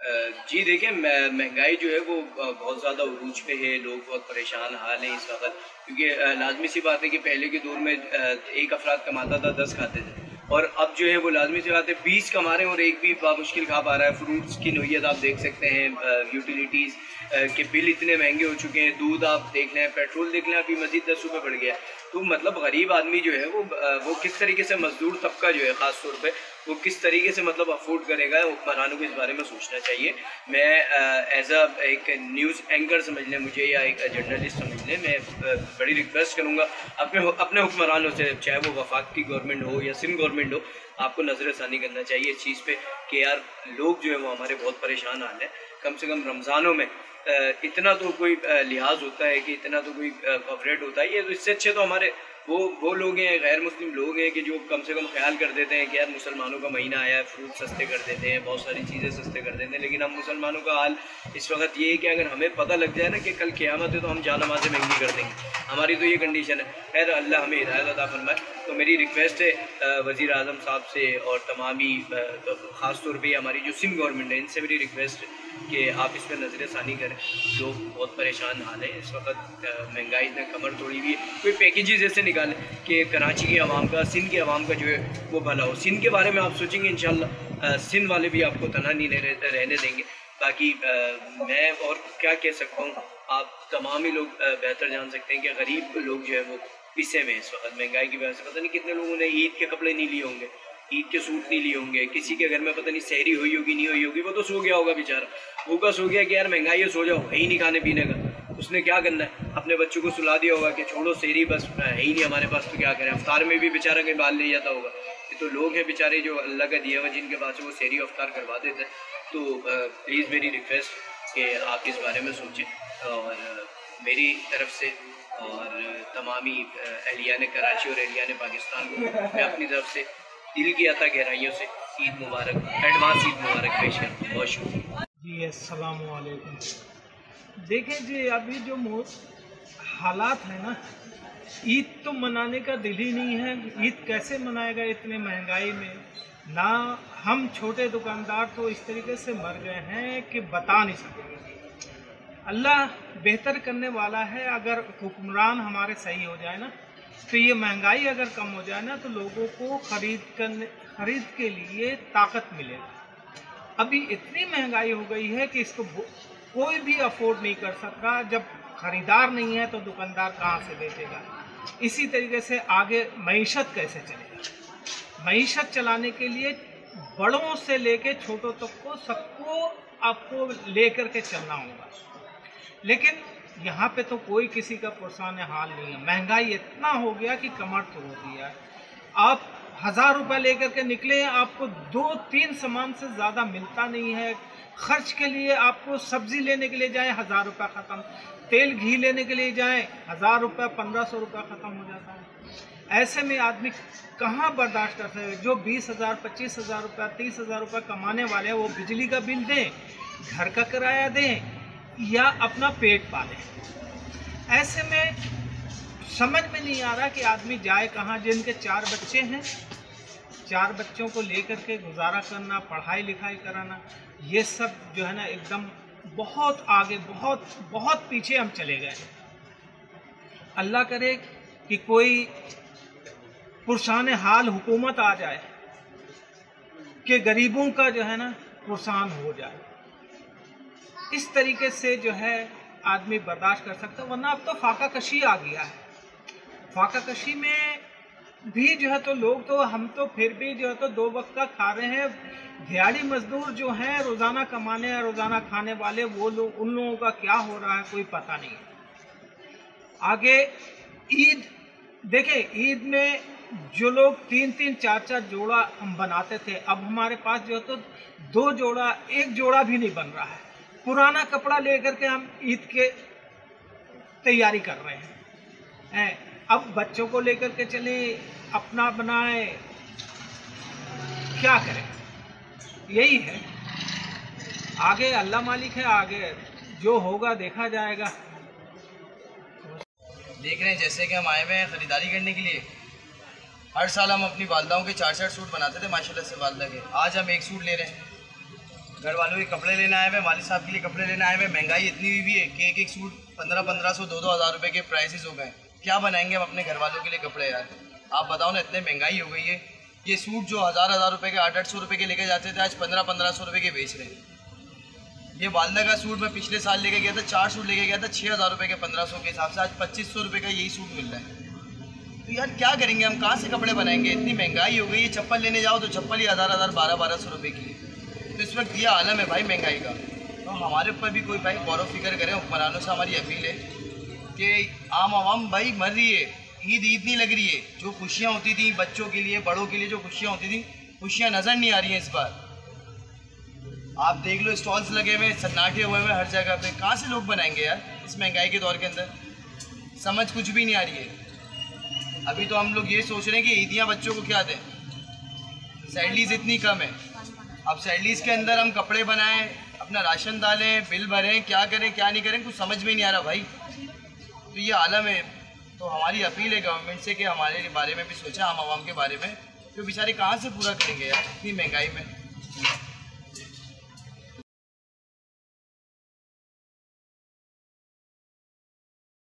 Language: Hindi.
जी देखिए महँगाई जो है वो बहुत ज़्यादा उरूज पे है, लोग बहुत परेशान हाल हैं इस वक्त, क्योंकि लाजमी सी बात है कि पहले के दौर में एक अफराद कमाता था, दस खाते थे, और अब जो है वो लाजमी सी बात है, बीस कमा रहे हैं और एक भी मुश्किल खा पा रहा है, फ्रूट्स की नोयत आप देख सकते हैं यूटिलिटीज़ के बिल इतने महँगे हो चुके हैं, दूध आप देख लें, पेट्रोल देख लें, अभी मजीद दस रुपये बढ़ गया तो मतलब गरीब आदमी जो है वो वो किस तरीके से मजदूर तबका जो है ख़ास तौर पर वो किस तरीके से मतलब अफोर्ड करेगा हुक्मरानों को इस बारे में सोचना चाहिए। मैं एज अ एक न्यूज़ एंकर समझ लें मुझे या एक जर्नलिस्ट समझ लें, मैं बड़ी रिक्वेस्ट करूँगा, अपने अपने हुक्मरानों से, चाहे वो वफाक की गवर्नमेंट हो या सिंध गवर्नमेंट हो, आपको नज़रसानी करना चाहिए इस चीज़ पर कि यार लोग जो है वो हमारे बहुत परेशान हाल हैं। कम से कम रमज़ानों में इतना तो कोई लिहाज होता है कि इतना तो कोई कॉपरेट होता है। ये तो इससे अच्छे तो हमारे वो वो लोग हैं गैर मुस्लिम लोग हैं कि जो कम से कम ख्याल कर देते हैं कि यार मुसलमानों का महीना आया है फ्रूट सस्ते कर देते हैं, बहुत सारी चीज़ें सस्ते कर देते हैं, लेकिन हम मुसलमानों का हाल इस वक्त ये है कि अगर हमें पता लग जाए ना कि कल क्यामत है तो हम जान नमाजें महँगी कर देंगे। हमारी तो ये कंडीशन है। खैर, अल्लाह हमें हिदायत अदा फरमाए। तो मेरी रिक्वेस्ट है वज़ी अजम साहब से और तमामी तो ख़ास तौर पर हमारी जो सिंध गवर्नमेंट है, इनसे मेरी रिक्वेस्ट है कि आप इस पर नज़र षानी करें। लोग बहुत परेशान हाल है। इस वक्त महँगाई ने कमर तोड़ी हुई है। कोई पैकेजेस ऐसे निकालें कि कराची के आवाम का सिंध के आवाम का जो है वो भला हो। सिंध के बारे में आप सोचेंगे इन सिंध वाले भी आपको तना नहीं रहने देंगे। बाकी आ, मैं और क्या कह सकता हूँ आप तमाम ही लोग बेहतर जान सकते हैं कि गरीब लोग जो है वो पिस्से में इस वक्त। महँगाई की वजह से पता नहीं कितने लोगों ने ईद के कपड़े नहीं लिए होंगे ईद के सूट नहीं लिए होंगे किसी के घर में पता नहीं सहरी हुई होगी नहीं हुई होगी वो तो सो गया होगा बेचारा। भूखा सो गया कि यार महँगाई है सो जाओ है ही नहीं खाने पीने का। उसने क्या करना है? अपने बच्चों को सुला दिया होगा कि छोड़ो, शेरी बस है ही नहीं हमारे पास तो क्या करें? अफ्तार में भी बेचारा कहीं बाल ले जाता होगा। ये तो लोग हैं बेचारे जो अल्लाह का दिया हुआ, जिनके पास वो सहरी अफ्तार करवा देते हैं। तो प्लीज़ मेरी रिक्वेस्ट कि आप इस बारे में सोचें। और मेरी तरफ़ से, और तमामी अहलिया ने, कराची और अहलिया ने पाकिस्तान को, मैं अपनी तरफ़ से दिल की आता गहराइयों से ईद मुबारक, एडवांस ईद मुबारक पेश करता बहुत शुक्रिया। जी असलकुम देखें जी अभी जो हालात है ना, ईद तो मनाने का दिल ही नहीं है। ईद कैसे मनाएगा इतने महँगाई में? ना हम छोटे दुकानदार तो इस तरीके से मर गए हैं कि बता नहीं सकते। अल्लाह बेहतर करने वाला है अगर हुक्मरान हमारे सही हो जाए ना तो ये महँगाई अगर कम हो जाए ना तो लोगों को खरीद करने खरीद के लिए ताकत मिलेगी अभी इतनी महँगाई हो गई है कि इसको कोई भी अफोर्ड नहीं कर सकता। जब खरीदार नहीं है तो दुकानदार कहाँ से बेचेगा? इसी तरीके से आगे मीशत कैसे चलेगा मीशत चलाने के लिए बड़ों से लेके छोटों तक को सबको आपको लेकर के चलना होगा। लेकिन यहाँ पे तो कोई किसी का पुरसान हाल नहीं है। महँगाई इतना हो गया कि कमर तो हो गया आप हज़ार रुपये लेकर के निकले आपको दो तीन सामान से ज़्यादा मिलता नहीं है। खर्च के लिए आपको सब्ज़ी लेने के लिए जाए, हज़ार रुपये ख़त्म। तेल, घी लेने के लिए जाए, हज़ार रुपये, पंद्रह सौ रुपये ख़त्म हो जाता है। ऐसे में आदमी कहाँ बर्दाश्त कर सकते जो बीस हज़ार, पच्चीस हज़ार रुपये, तीस हज़ार रुपये कमाने वाले हैं, वो बिजली का बिल दें, घर का किराया दें, या अपना पेट पालें। ऐसे में समझ में नहीं आ रहा कि आदमी जाए कहाँ, जिनके चार बच्चे हैं चार बच्चों को लेकर के गुजारा करना, पढ़ाई लिखाई कराना, ये सब जो है ना एकदम बहुत आगे, बहुत बहुत पीछे हम चले गए अल्लाह करे कि कोई पुरसान हाल हुकूमत आ जाए, कि गरीबों का जो है ना पुरसान हो जाए। इस तरीके से जो है आदमी बर्दाश्त कर सकता वरना अब तो फाका कशी आ गया है। फाका कशी में भी जो है तो लोग तो हम तो फिर भी जो है तो दो वक्त का खा रहे हैं। दिहाड़ी मजदूर जो हैं, रोज़ाना कमाने या रोज़ाना खाने वाले, वो लोग, उन लोगों का क्या हो रहा है, कोई पता नहीं। आगे, ईद। देखे ईद में जो लोग तीन तीन, चार चार जोड़ा हम बनाते थे, अब हमारे पास जो है तो दो जोड़ा, एक जोड़ा भी नहीं बन रहा है। पुराना कपड़ा लेकर के हम ईद के तैयारी कर रहे हैं? अब बच्चों को लेकर के चले, अपना बनाए, क्या करें? यही है। आगे अल्लाह मालिक है, आगे जो होगा देखा जाएगा। देख रहे हैं, जैसे कि हम आए हुए हैं ख़रीदारी करने के लिए। हर साल हम अपनी वालदाओं के चार चार सूट बनाते थे, माशाल्लाह से वालदा के। आज हम एक सूट ले रहे हैं। घर वालों के कपड़े लेने आए हुए, वालिद साहब के लिए कपड़े लेने आए हुए। महँगाई इतनी हुई है कि एक एक सूट पंद्रह पंद्रह सौ, दो दो हज़ार रुपये के प्राइसेस हो गए क्या बनाएँगे हम अपने घर वालों के लिए कपड़े यार? आप बताओ ना, इतने महँगाई हो गई है। ये सूट जो हज़ार हज़ार रुपये के, आठ आठ सौ रुपये के लेके जाते थे, आज पंद्रह पंद्रह सौ रुपये के बेच रहे हैं। ये वालदा का सूट मैं पिछले साल लेके गया था, चार सूट लेके गया था छः हज़ार रुपये के, पंद्रह सौ के हिसाब से, आज पच्चीस सौ रुपये का यही सूट मिल रहा है। तो यार क्या करेंगे, हम कहाँ से कपड़े बनाएँगे? इतनी महँगाई हो गई है, चप्पल लेने जाओ तो चप्पल ही हज़ार हज़ार, बारह बारह सौ रुपये की तो इस वक्त ये आलम है भाई महँगाई का। तो हमारे ऊपर भी कोई भाई गौरव फ़िक्र करें, हुक्मरानों से हमारी अपील है। कि आम आवाम भाई मर रही है, ईद ईद नहीं लग रही है। जो खुशियाँ होती थी बच्चों के लिए, बड़ों के लिए जो खुशियाँ होती थी, खुशियाँ नज़र नहीं आ रही हैं इस बार। आप देख लो, स्टॉल्स लगे हुए, सन्नाटे हुए हुए हर जगह पे। कहाँ से लोग बनाएँगे यार इस महँगाई के दौर के अंदर? समझ कुछ भी नहीं आ रही है। अभी तो हम लोग ये सोच रहे हैं कि ईदियाँ बच्चों को क्या दें? सैलरीज इतनी कम है। अब सैलरीज के अंदर हम कपड़े बनाएँ, अपना राशन डालें, बिल भरें, क्या करें, क्या नहीं करें, कुछ समझ में नहीं आ रहा भाई। ये आलम है। तो हमारी अपील है गवर्नमेंट से कि हमारे बारे में भी सोचा आम आवाम के बारे में। तो बेचारे कहाँ से पूरा करेंगे यार? इतनी महँगाई में।